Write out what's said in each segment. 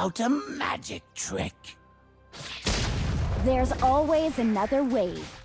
out a magic trick. There's always another wave.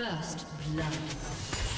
First blood.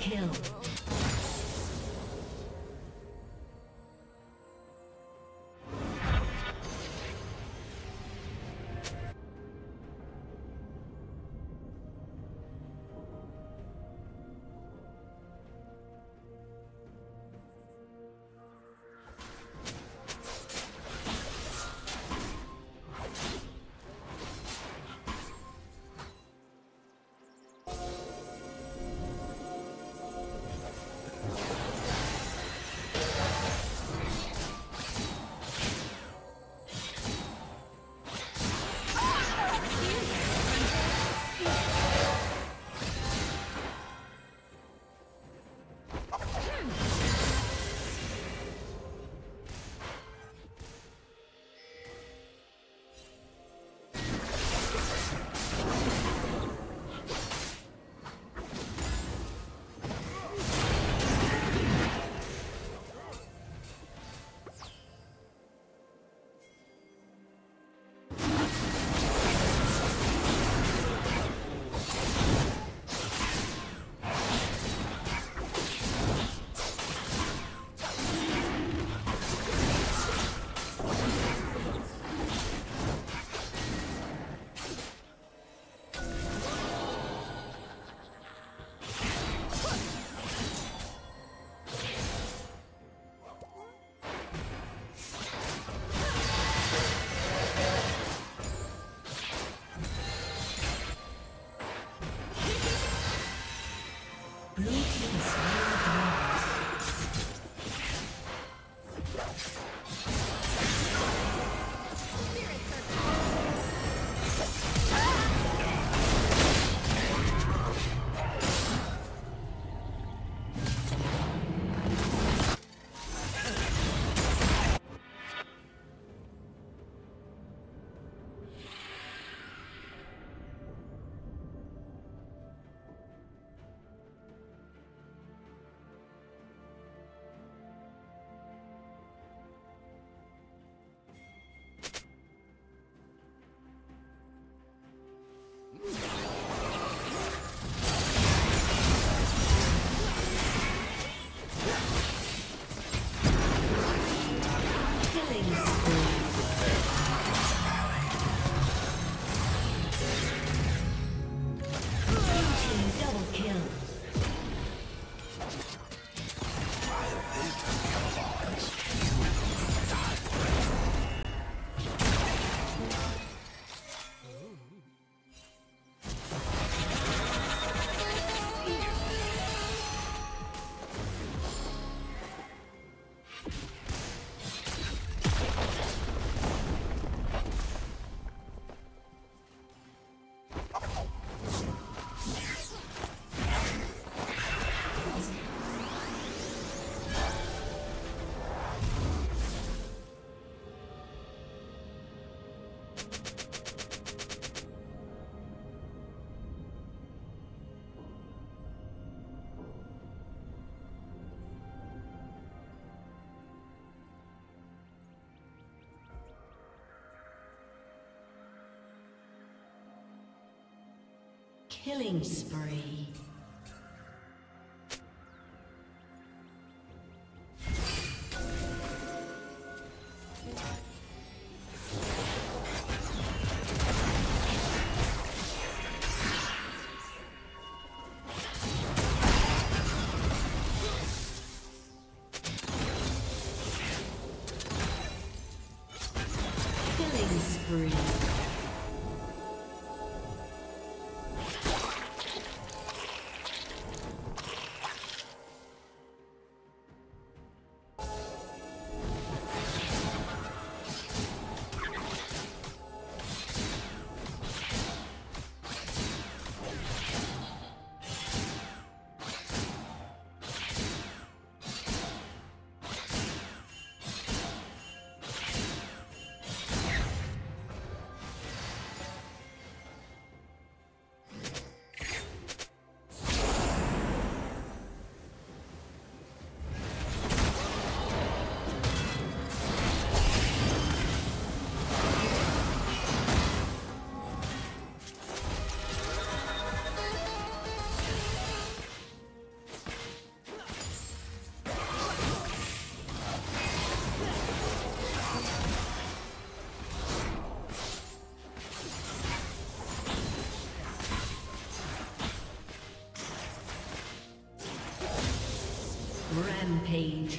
Kill. Blue team slain Killing spree. Rampage.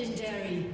Legendary.